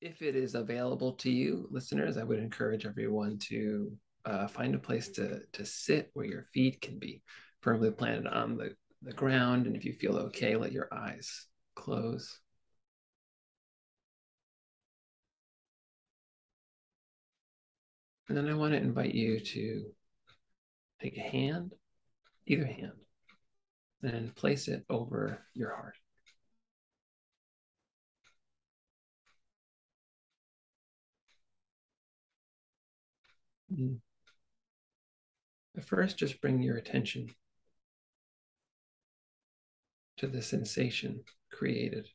If it is available to you, listeners, I would encourage everyone to uh, find a place to, to sit where your feet can be firmly planted on the, the ground. And if you feel okay, let your eyes close. And then I want to invite you to take a hand, either hand, and place it over your heart. Mm. At first, just bring your attention to the sensation created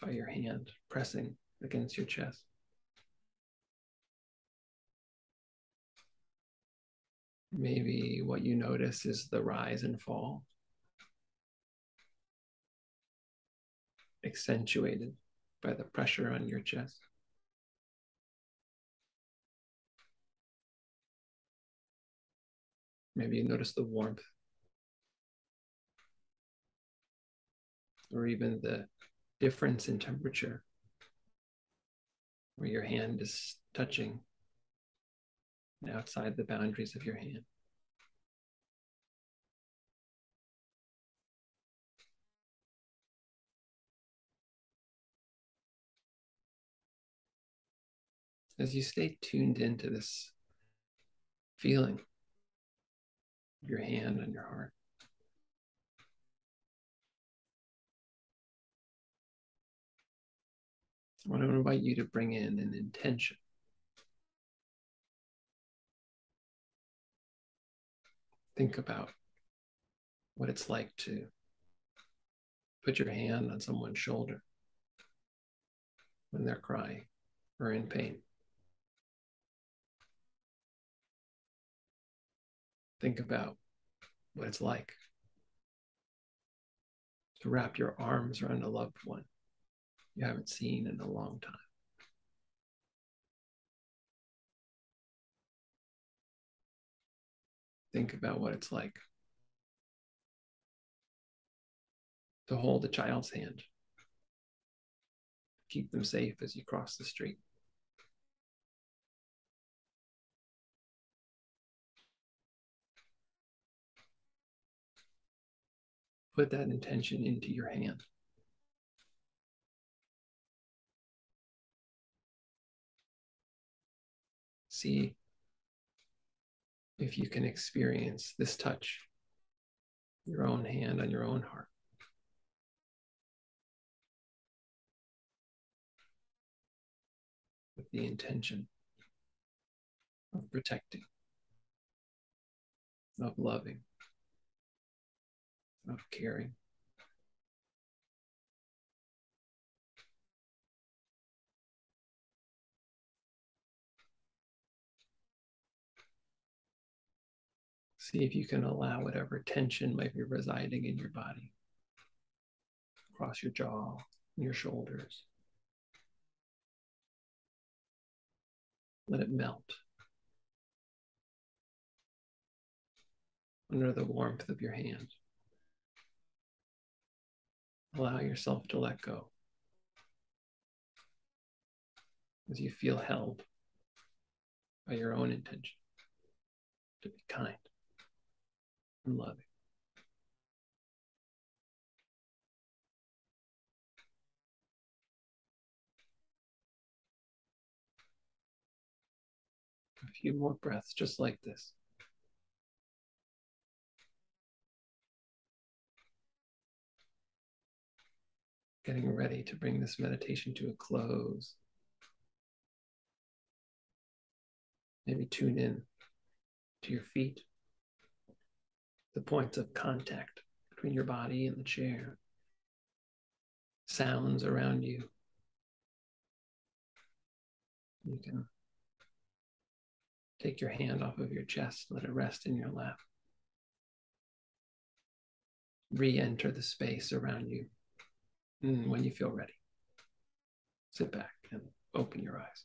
by your hand pressing against your chest. Maybe what you notice is the rise and fall, accentuated by the pressure on your chest. Maybe you notice the warmth or even the difference in temperature where your hand is touching outside the boundaries of your hand. As you stay tuned into this feeling, your hand on your heart. I want to invite you to bring in an intention. Think about what it's like to put your hand on someone's shoulder when they're crying or in pain. Think about what it's like to wrap your arms around a loved one you haven't seen in a long time. Think about what it's like to hold a child's hand, keep them safe as you cross the street. Put that intention into your hand. See if you can experience this touch, your own hand on your own heart. With the intention of protecting, of loving of caring. See if you can allow whatever tension might be residing in your body across your jaw, and your shoulders. Let it melt under the warmth of your hand. Allow yourself to let go as you feel held by your own intention to be kind and loving. A few more breaths just like this. Getting ready to bring this meditation to a close. Maybe tune in to your feet, the points of contact between your body and the chair, sounds around you. You can take your hand off of your chest, let it rest in your lap. Re enter the space around you. Mm, when you feel ready. Sit back and open your eyes.